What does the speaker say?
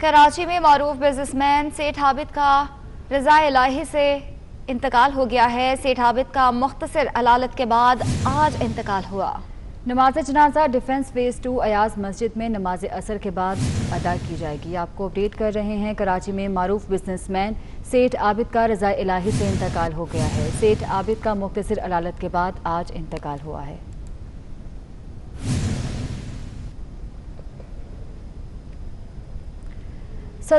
कराची में मरूफ बिजनेसमैन सेठ हाबिद का रजा इलाही से इंतकाल हो गया है। सेठ हाबिद का मुख्तर अलालत के बाद आज इंतकाल हुआ। नमाज़ जनाजा डिफेंस फ़ेज़ टू अयाज मस्जिद में नमाज़ असर के बाद अदा की जाएगी। आपको अपडेट कर रहे हैं, कराची में मरूफ बिजनेसमैन सेठ आबिद का रजा इलाही से इंतकाल हो गया है। सेठ आबिद का मुख्तर अलालत के बाद आज इंतकाल हुआ है।